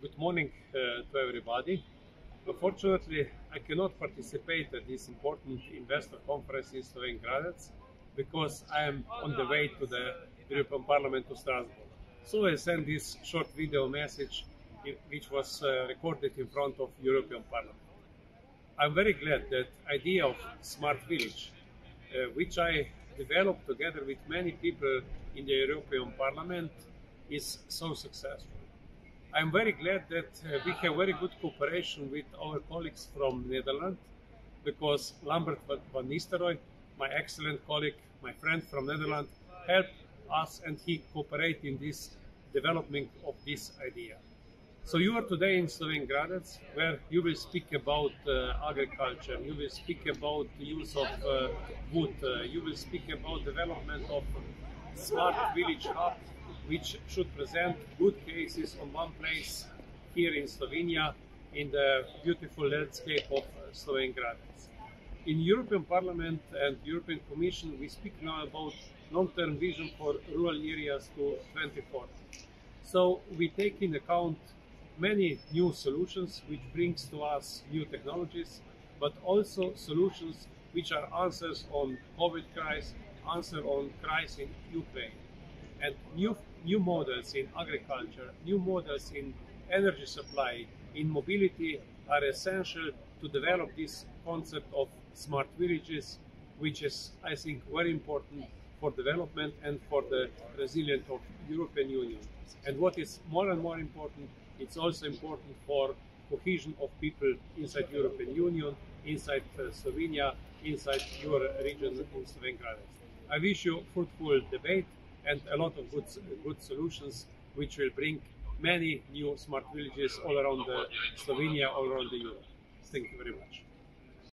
Good morning uh, to everybody. Unfortunately, I cannot participate at this important investor conference in Slovene because I am on the way to the European Parliament to Strasbourg. So I send this short video message which was uh, recorded in front of European Parliament. I'm very glad that the idea of smart village, uh, which I developed together with many people in the European Parliament, is so successful. I'm very glad that uh, we have very good cooperation with our colleagues from Netherlands because Lambert van Nistelrooij, my excellent colleague, my friend from Netherlands, helped us and he cooperated in this development of this idea. So you are today in Slovenj Gradec, where you will speak about uh, agriculture, you will speak about the use of uh, wood, uh, you will speak about development of smart village hub, which should present good cases on one place here in Slovenia in the beautiful landscape of uh, Slovenj Gradec. In European Parliament and European Commission, we speak now about long-term vision for rural areas to 2040. So we take in account many new solutions which brings to us new technologies, but also solutions which are answers on COVID crisis, answer on crisis in Ukraine, and new new models in agriculture, new models in energy supply, in mobility are essential to develop this concept of smart villages, which is, I think, very important for development and for the resilience of European Union. And what is more and more important, it's also important for cohesion of people inside European Union, inside uh, Slovenia, inside your region in Slovenia. I wish you fruitful debate and a lot of good, good solutions which will bring many new smart villages all around Slovenia, all around the Europe. Thank you very much.